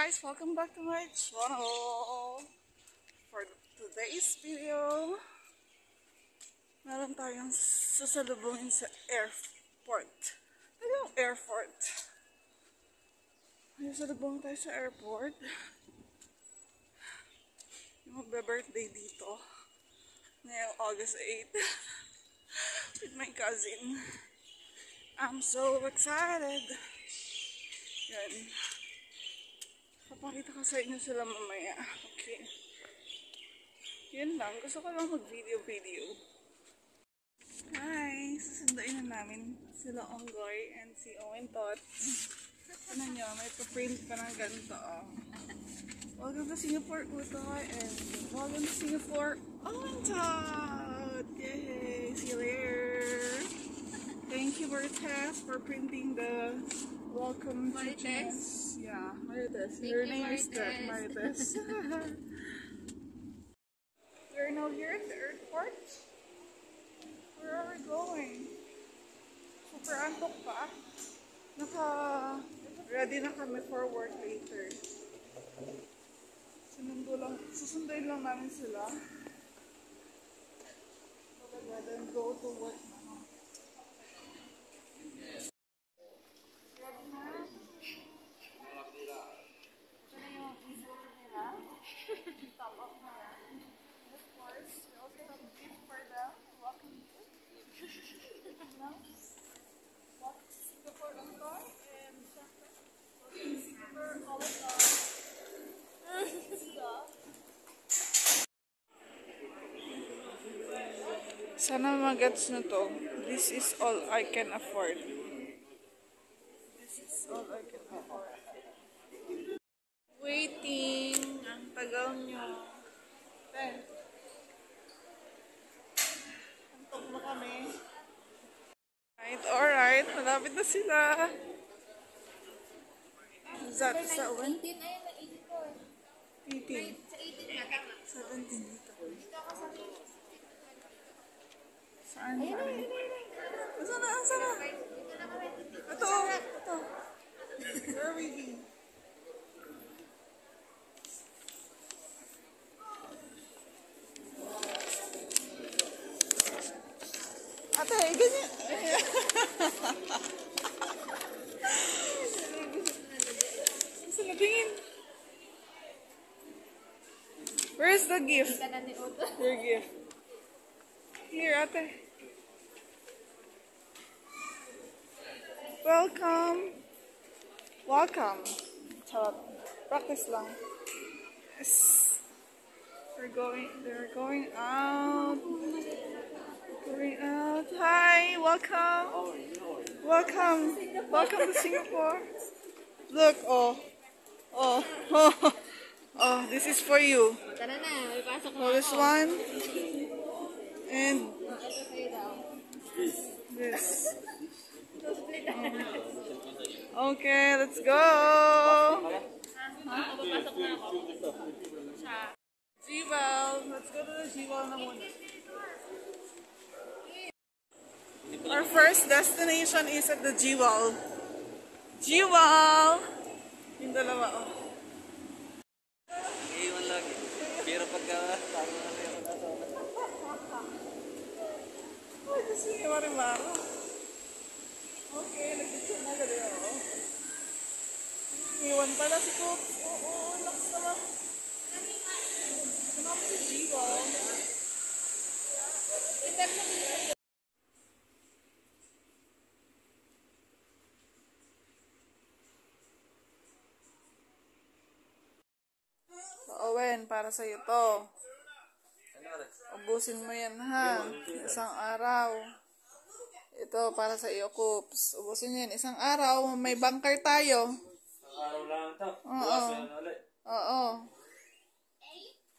guys, welcome back to my channel. For today's video, meron tayong sasalubungin sa airport. Ano yung airport? May sasalubungin tayo sa airport. Yung magbe-birthday dito. Ngayong August 8. With my cousin. I'm so excited. Yan. Papakita ko sa inyo sila mamaya. Okay. Yun lang. Gusto ko lang mag-video-video. Hi! Susunduin na namin sila Onggoy and si Owen Tot. Ano nyo, may pa-print pa ng ganito. Oh. Welcome to Singapore, Utoy, and welcome to Singapore, Owen Tot! Yay! See you later! Thank you, Marites, for printing the welcome to Marites? Chess. Yeah, Marites. Thank Your you, name is that, Marites. Marites. We're now here at the airport. Where are we going? Super antok pa. Naka ready na kami for work later. Sinundo lang, susunduin lang namin sila. Talaga, then go to Sana magets na to. This is all I can afford. This is all I can afford. Waiting. Ang tagal nyo. Ten. Antok na kami. Alright, alright. Malapit na sila. Zat sa uwan? 18, ayun na 84. 18. Sa 18 na, tama. 17 Ayun, na. Ito, ito. Where we? Ate, ganyan. Na tingin? Where's the gift? Your gift. Here, ate. Welcome. Welcome. Charot. Practice lang. Yes. We're going, they're going out. Going out. Hi, welcome. Welcome. Welcome to Singapore. Look, oh. Oh. Oh, Oh, this is for you. Tara na, may pasok na Oh, this one. And this. Oh, na. Okay, let's go. Na. Sa... Let's go to the na. Our first destination is at the Jiwal. Jiwal! Yung dalawa, oh. Lagi. Pero pagka tama na kayo nasa Ay, gusto niya marimaro. Okay, nag-picture na gali, oh. Iwan pala si Cook. Oo, oh, lakas naman. Ito naman si Jiwal. So, Owen, para sa'yo to. Ubusin mo yan, ha? Isang araw. Ito, para sa iyo, Coops. Ubusin yan. Isang araw, may bunker tayo. araw lang ito. Oo. Ulit. Oo.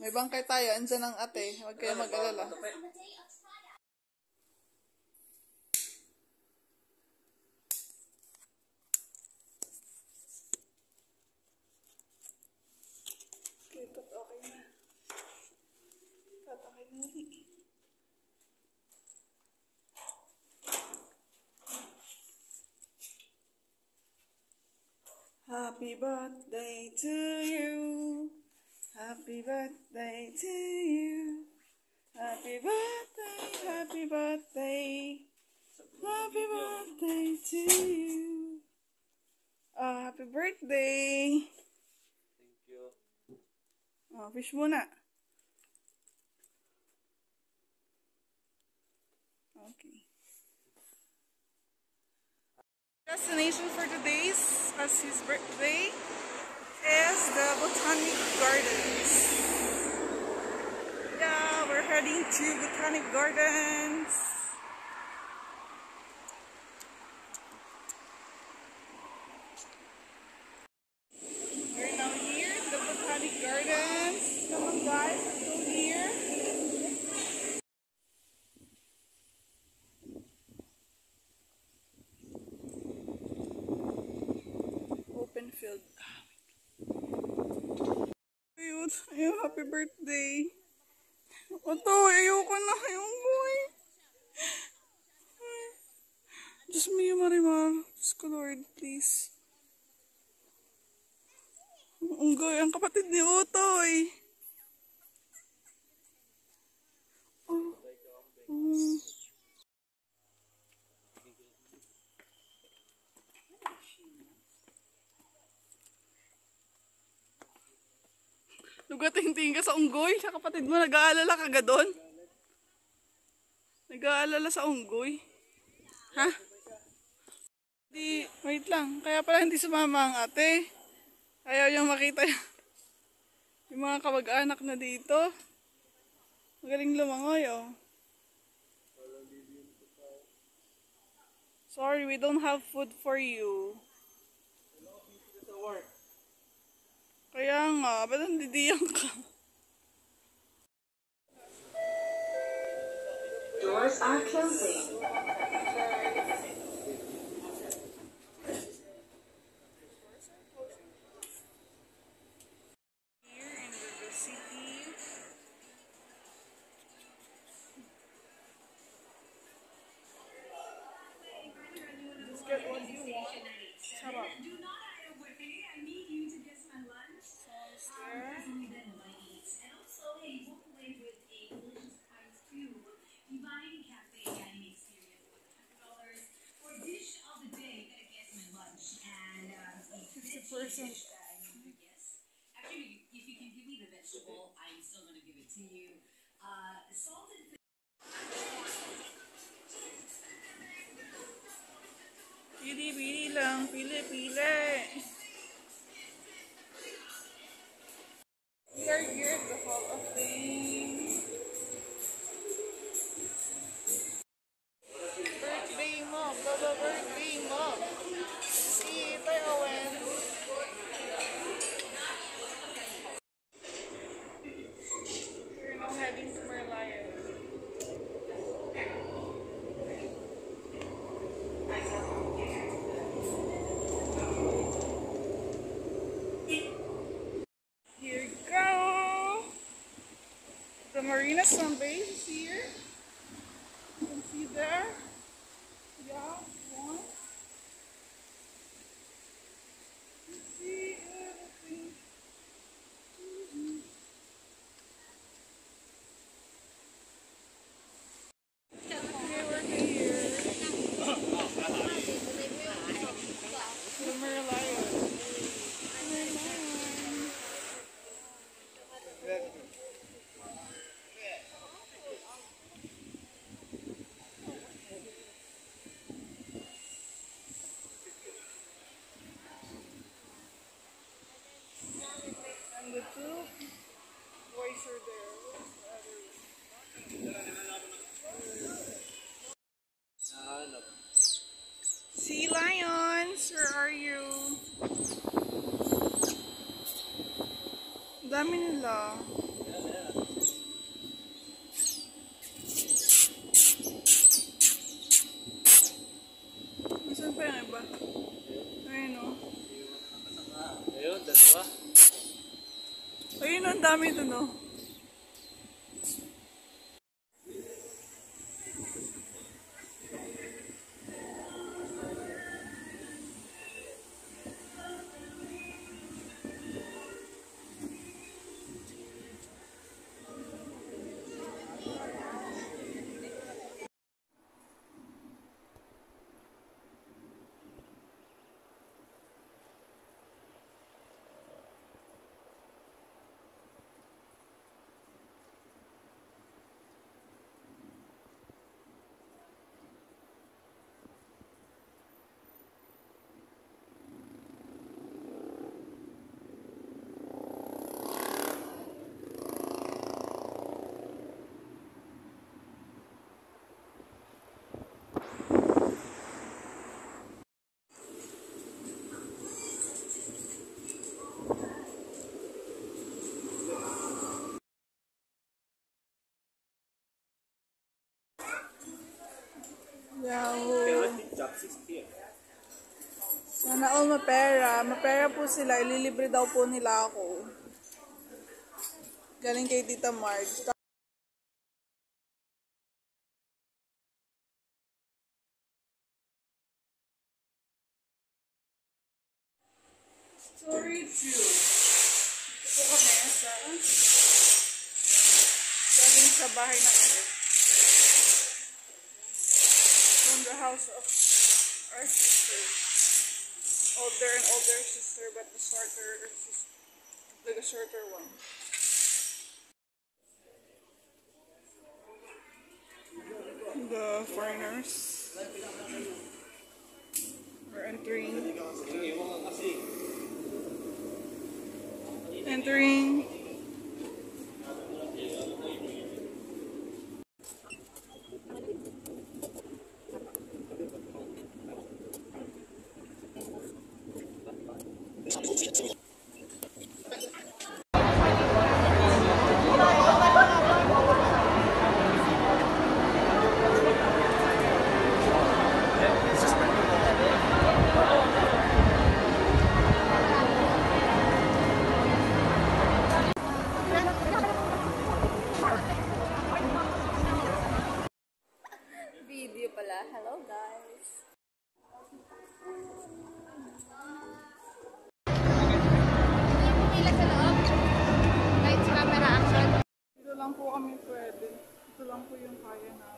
May bunker tayo. Andyan ang ate. Huwag kayo mag-alala. Happy birthday to you. Happy birthday to you. Happy birthday, happy birthday. Happy birthday to you. Ah, happy birthday. Thank you. Oh, fish muna. Okay. Destination for today's, as his birthday, is the Botanic Gardens. Yeah, we're heading to Botanic Gardens. Happy birthday. Oto, ayoko na, ayoko eh. Diyos mo yung marimar. Diyos ko Lord, please. Unggoy, ang kapatid ni Otoy. Oh. Oh. Lugating-tingin ka sa unggoy. Sa kapatid mo, nag-aalala ka ga doon? Nag-aalala sa unggoy? Ha? Di, wait lang. Kaya pala hindi sumama ang ate. Ayaw niyang makita yung, yung mga kamag-anak na dito. Magaling lumangoy, oh. Sorry, we don't have food for you. ka? Ba't nandidiyan ka? Doors are closing. get what you want. Come on there. Fifty percent. Actually, if you can give me the vegetable, I'm still gonna give it to you. Salted Pili-pili lang. Pili-pili. Yine son bey. Are there. Sea lions, where are you? Dami nila. Saan pa yung iba? Ayun o. Ayun, dalawa. Ayun ang dami dun o. Sana all mapera. Mapera po sila. Ililibre daw po nila ako. Galing kay Tita Marge. Story 2. Ito kami sa galing sa bahay ng Eric. From the house of our sister. Oh, older and older sister, but the shorter the shorter one. The foreigners. We're entering. Entering. 不用法院呢。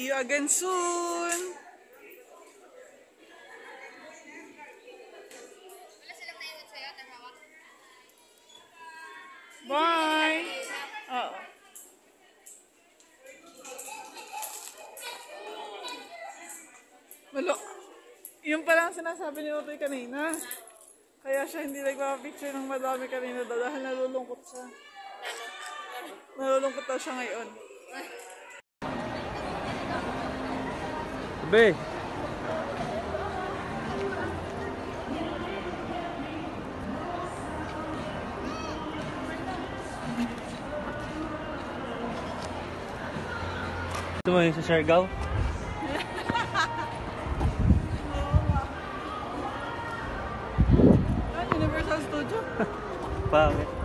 See you again soon. Bye. Oo. Malo. Yung pala ang sinasabi ni Otoy kanina. Kaya siya hindi nagpapicture ng madami kanina daw dahil nalulungkot siya. Nalulungkot daw siya ngayon. Be! Ito mo yung sa Siargao? Ah, Universal Studio. Pangit.